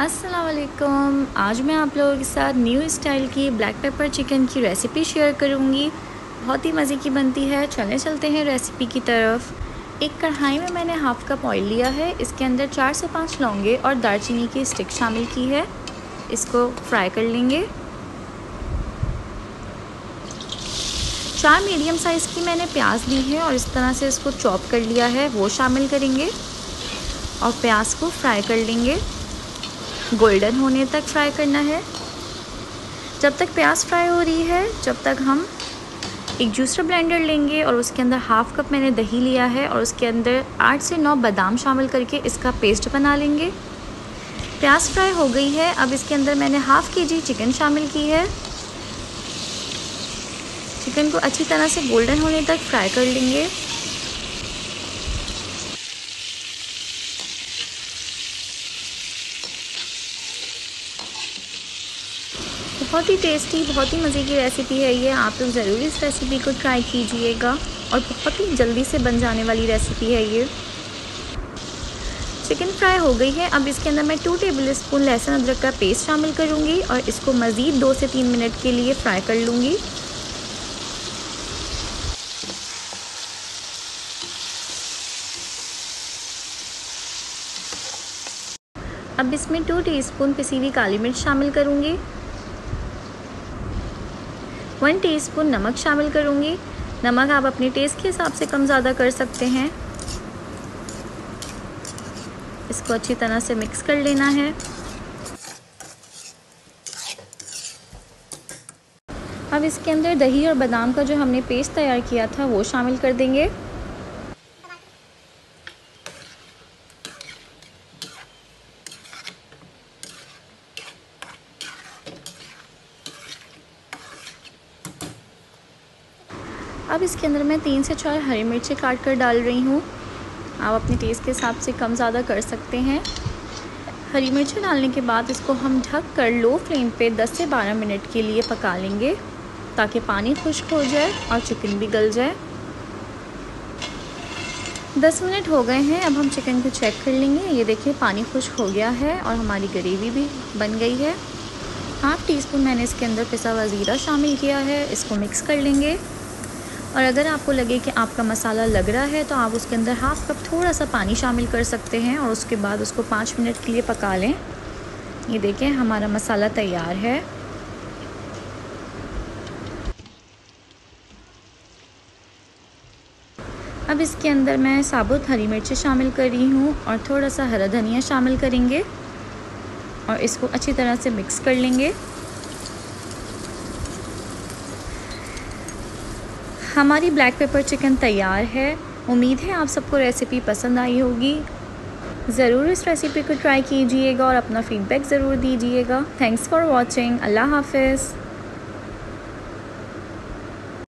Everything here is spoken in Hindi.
असलकुम आज मैं आप लोगों के साथ न्यू स्टाइल की ब्लैक पेपर चिकन की रेसिपी शेयर करूँगी। बहुत ही मज़े की बनती है। चले, चलते हैं रेसिपी की तरफ़। एक कढ़ाई में मैंने हाफ़ कप ऑयल लिया है। इसके अंदर चार से पाँच लौंगे और दालचीनी की स्टिक शामिल की है। इसको फ्राई कर लेंगे। चार मीडियम साइज़ की मैंने प्याज ली है और इस तरह से इसको चॉप कर लिया है। वो शामिल करेंगे और प्याज को फ्राई कर लेंगे। गोल्डन होने तक फ्राई करना है। जब तक प्याज फ्राई हो रही है, जब तक हम एक जूसर ब्लेंडर लेंगे और उसके अंदर हाफ़ कप मैंने दही लिया है और उसके अंदर आठ से नौ बादाम शामिल करके इसका पेस्ट बना लेंगे। प्याज फ्राई हो गई है, अब इसके अंदर मैंने हाफ़ के जी चिकन शामिल की है। चिकन को अच्छी तरह से गोल्डन होने तक फ्राई कर लेंगे। बहुत ही टेस्टी बहुत ही मज़े की रेसिपी है ये। आप लोग ज़रूर इस रेसिपी को ट्राई कीजिएगा और बहुत ही जल्दी से बन जाने वाली रेसिपी है ये। चिकन फ्राई हो गई है। अब इसके अंदर मैं टू टेबल स्पून लहसुन अदरक का पेस्ट शामिल करूँगी और इसको मज़ीद दो से तीन मिनट के लिए फ्राई कर लूँगी। अब इसमें टू टीस्पून पिसी हुई काली मिर्च शामिल करूँगी। वन टीस्पून नमक शामिल करूँगी। नमक आप अपने टेस्ट के हिसाब से कम ज़्यादा कर सकते हैं। इसको अच्छी तरह से मिक्स कर लेना है। अब इसके अंदर दही और बादाम का जो हमने पेस्ट तैयार किया था, वो शामिल कर देंगे। अब इसके अंदर मैं तीन से चार हरी मिर्ची काट कर डाल रही हूँ। आप अपने टेस्ट के हिसाब से कम ज़्यादा कर सकते हैं। हरी मिर्ची डालने के बाद इसको हम ढक कर लो फ्लेम पे 10 से 12 मिनट के लिए पका लेंगे, ताकि पानी खुश्क हो जाए और चिकन भी गल जाए। 10 मिनट हो गए हैं, अब हम चिकन को चेक कर लेंगे। ये देखिए, पानी खुश्क हो गया है और हमारी ग्रेवी भी बन गई है। हाफ़ टी स्पून मैंने इसके अंदर पिसा हुआ ज़ीरा शामिल किया है, इसको मिक्स कर लेंगे। और अगर आपको लगे कि आपका मसाला लग रहा है तो आप उसके अंदर हाफ़ कप थोड़ा सा पानी शामिल कर सकते हैं और उसके बाद उसको पाँच मिनट के लिए पका लें। ये देखें, हमारा मसाला तैयार है। अब इसके अंदर मैं साबुत हरी मिर्ची शामिल कर रही हूँ और थोड़ा सा हरा धनिया शामिल करेंगे और इसको अच्छी तरह से मिक्स कर लेंगे। हमारी ब्लैक पेपर चिकन तैयार है। उम्मीद है आप सबको रेसिपी पसंद आई होगी। ज़रूर इस रेसिपी को ट्राई कीजिएगा और अपना फ़ीडबैक ज़रूर दीजिएगा। थैंक्स फॉर वॉचिंग अल्लाह हाफिज़।